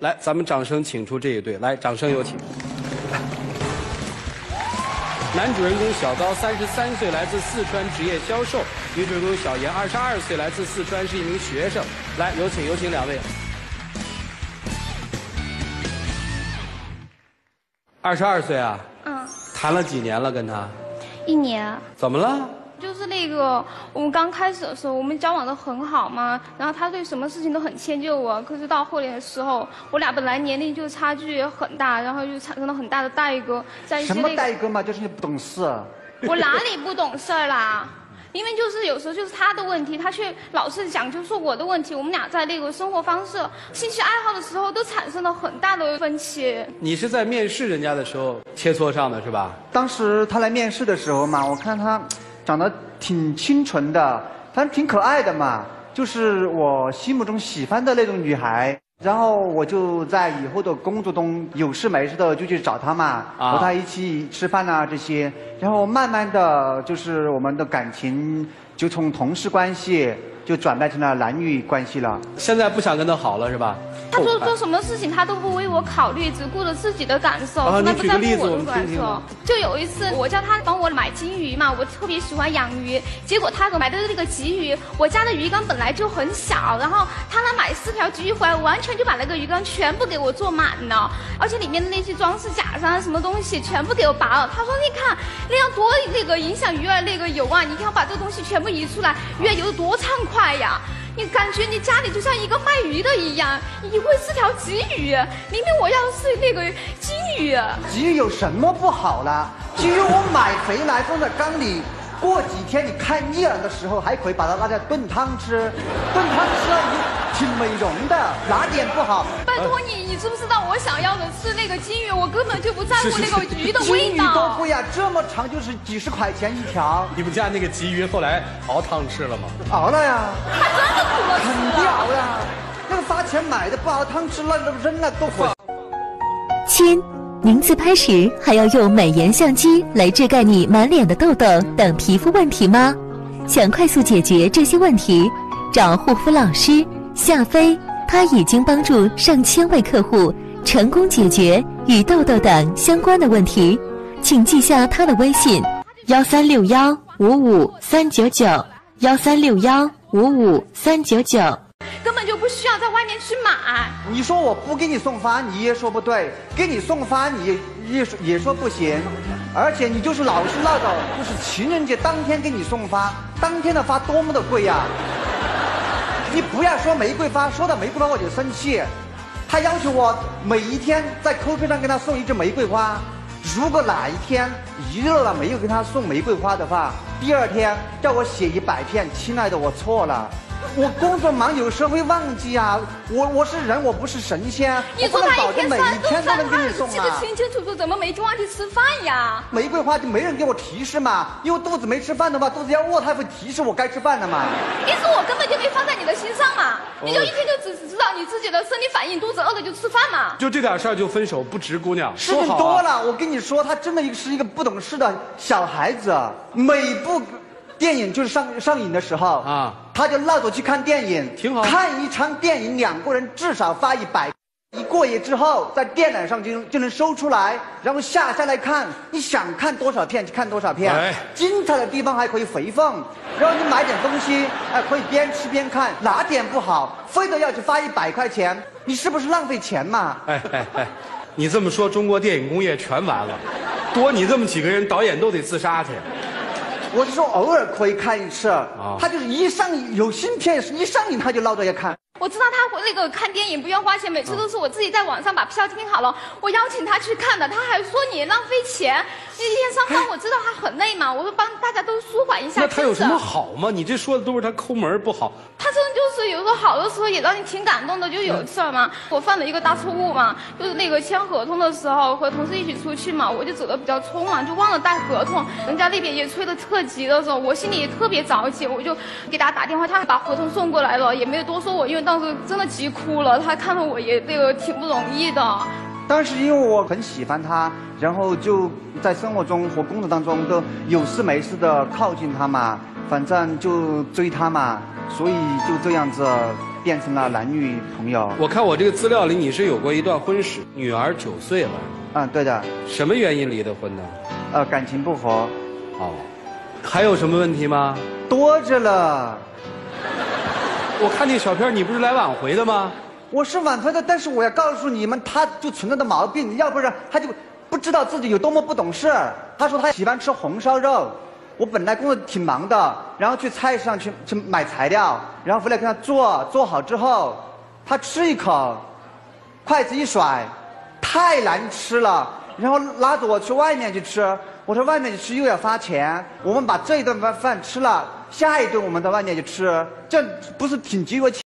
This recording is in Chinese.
来，咱们掌声请出这一对，来，掌声有请。男主人公小高三十三岁，来自四川，职业销售；女主人公小严二十二岁，来自四川，是一名学生。来，有请，有请两位。二十二岁啊？嗯，谈了几年了？跟他？一年。怎么了？就是那个，我们刚开始的时候，我们交往的很好嘛，然后他对什么事情都很迁就我。可是到后来的时候，我俩本来年龄就差距很大，然后就产生了很大的代沟，在一些什么代沟嘛？就是你不懂事。我哪里不懂事儿啦？因为就是有时候就是他的问题，他却老是讲就是我的问题。我们俩在那个生活方式、兴趣爱好的时候都产生了很大的分歧。你是在面试人家的时候切磋上的是吧？当时他来面试的时候嘛，我看他。长得挺清纯的，反正挺可爱的嘛，就是我心目中喜欢的那种女孩。然后我就在以后的工作中有事没事的就去找她嘛，和她一起吃饭啊这些。然后慢慢的就是我们的感情就从同事关系就转变成了男女关系了。现在不想跟她好了是吧？他做做什么事情，他都不为我考虑，只顾着自己的感受，从来不在乎我的感受。就有一次，我叫他帮我买金鱼嘛，我特别喜欢养鱼，结果他给我买的那个鲫鱼，我家的鱼缸本来就很小，然后他来买四条鲫鱼回来，完全就把那个鱼缸全部给我做满了，而且里面的那些装饰甲上什么东西全部给我拔了。他说：“你看那样多那个影响鱼儿那个游啊，你看我把这个东西全部移出来，鱼儿游得多畅快呀。”你感觉你家里就像一个卖鱼的一样，你会是条鲫鱼，明明我要的是那个金鱼。鲫鱼有什么不好呢？鲫鱼我买回来放在缸里。过几天你看腻了的时候，还可以把它拿来炖汤吃，炖汤吃了挺美容的，哪点不好？拜托你，你知不知道我想要的是那个金鱼，我根本就不在乎那个鱼的味道。金鱼多贵呀，这么长就是几十块钱一条。你们家那个鲫鱼后来熬汤吃了吗？熬了呀。还真的苦了。肯定熬呀，那个花钱买的不熬汤吃了，那扔了多贵。亲。您自拍时还要用美颜相机来遮盖你满脸的痘痘等皮肤问题吗？想快速解决这些问题，找护肤老师夏飞，他已经帮助上千位客户成功解决与痘痘等相关的问题，请记下他的微信：幺三六幺五五三九九幺三六幺五五三九九。根本就不需要在外面去买。你说我不给你送花，你也说不对；给你送花，你也说也说不行。而且你就是老是闹着，就是情人节当天给你送花，当天的花多么的贵呀！你不要说玫瑰花，说到玫瑰花我就生气。他要求我每一天在 QQ 上给他送一支玫瑰花，如果哪一天遗漏了没有给他送玫瑰花的话，第二天叫我写一百篇。亲爱的，我错了。我工作忙，有时候会忘记啊。我我是人，我不是神仙。你说他一天三顿饭，他记得清清楚楚，怎么没忘记吃饭呀？玫瑰花就没人给我提示嘛，因为肚子没吃饭的话，肚子要饿，他会提示我该吃饭的嘛。意思我根本就没放在你的心上嘛，你就一天就只知道你自己的生理反应，肚子饿了就吃饭嘛。就这点事儿就分手不值，姑娘。事情多了，我跟你说，他真的是一个不懂事的小孩子，每部。电影就是上上映的时候啊，他就闹着去看电影，挺好。看一场电影，两个人至少花一百，一过夜之后，在电脑上就就能收出来，然后下下来看，你想看多少片就看多少片，精彩的地方还可以回放，然后你买点东西，哎，可以边吃边看，哪点不好，非得要去花一百块钱，你是不是浪费钱嘛？哎哎哎，你这么说，中国电影工业全完了，多你这么几个人，导演都得自杀去。我是说，偶尔可以看一次。他就是一上有新片，一上映他就闹着要看。我知道他那个看电影不用花钱，每次都是我自己在网上把票订好了，我邀请他去看的，他还说你浪费钱。那天上班我知道他很累嘛，我说帮大家都舒缓一下。那他有什么好吗？你这说的都是他抠门不好。他真的就是有时候好的时候也让你挺感动的，就有一次嘛，我犯了一个大错误嘛，就是那个签合同的时候和同事一起出去嘛，我就走的比较匆忙，就忘了带合同。人家那边也催的特急的时候，我心里也特别着急，我就给他打电话，他还把合同送过来了，也没有多说我，因为当时真的急哭了，他看到我也那个挺不容易的。当时因为我很喜欢他，然后就在生活中和工作当中都有事没事的靠近他嘛，反正就追他嘛。所以就这样子变成了男女朋友。我看我这个资料里你是有过一段婚史，女儿九岁了。嗯，对的。什么原因离的婚呢？呃，感情不和。哦，还有什么问题吗？多着了。我看那小片，你不是来挽回的吗？我是挽回的，但是我要告诉你们，他就存在的毛病，要不然他就不知道自己有多么不懂事。他说他喜欢吃红烧肉，我本来工作挺忙的，然后去菜市场去去买材料，然后回来跟他做，做好之后，他吃一口，筷子一甩，太难吃了，然后拉着我去外面去吃。我说外面去吃又要花钱，我们把这一顿饭饭吃了，下一顿我们到外面去吃，这不是挺节约钱？